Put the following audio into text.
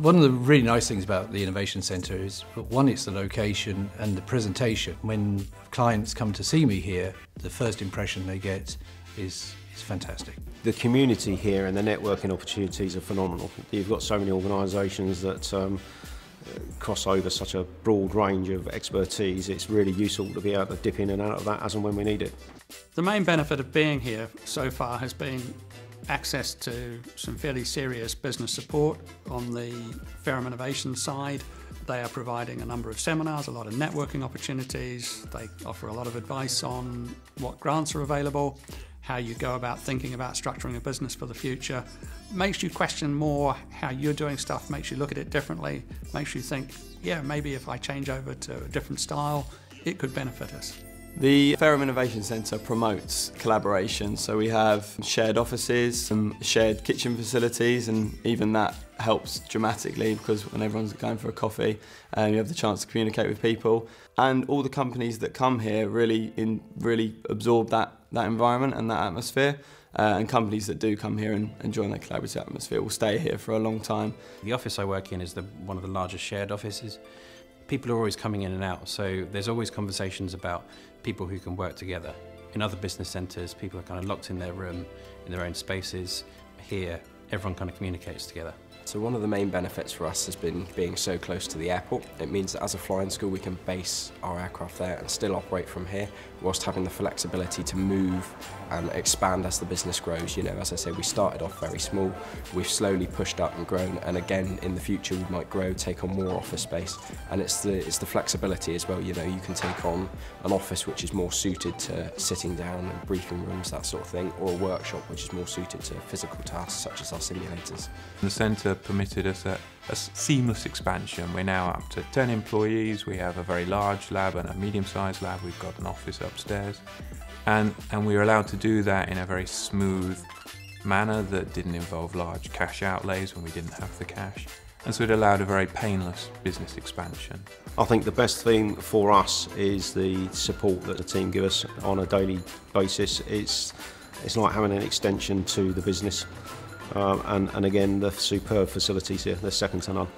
One of the really nice things about the Innovation Centre is, one, it's the location and the presentation. When clients come to see me here, the first impression they get is, is fantastic. The community here and the networking opportunities are phenomenal. You've got so many organisations that um, cross over such a broad range of expertise, it's really useful to be able to dip in and out of that as and when we need it. The main benefit of being here so far has been access to some fairly serious business support on the Fareham Innovation side. They are providing a number of seminars, a lot of networking opportunities. They offer a lot of advice on what grants are available, how you go about thinking about structuring a business for the future. Makes you question more how you're doing stuff, makes you look at it differently, makes you think, yeah, maybe if I change over to a different style, it could benefit us. The Fareham Innovation Centre promotes collaboration, so we have shared offices, some shared kitchen facilities, and even that helps dramatically because when everyone's going for a coffee, um, you have the chance to communicate with people. And all the companies that come here really, in, really absorb that, that environment and that atmosphere. Uh, and companies that do come here and, and join that collaborative atmosphere will stay here for a long time. The office I work in is the, one of the largest shared offices people are always coming in and out, so there's always conversations about people who can work together. In other business centres, people are kind of locked in their room, in their own spaces. Here, everyone kind of communicates together. So one of the main benefits for us has been being so close to the airport. It means that as a flying school we can base our aircraft there and still operate from here whilst having the flexibility to move and expand as the business grows. You know, as I say, we started off very small, we've slowly pushed up and grown and again in the future we might grow, take on more office space and it's the, it's the flexibility as well. You know, you can take on an office which is more suited to sitting down and briefing rooms, that sort of thing, or a workshop which is more suited to physical tasks such as our simulators. The centre permitted us a, a seamless expansion. We're now up to 10 employees, we have a very large lab and a medium-sized lab, we've got an office upstairs, and, and we were allowed to do that in a very smooth manner that didn't involve large cash outlays when we didn't have the cash. And so it allowed a very painless business expansion. I think the best thing for us is the support that the team give us on a daily basis. It's, it's like having an extension to the business. Um, and, and again, the superb facilities here, the second to none.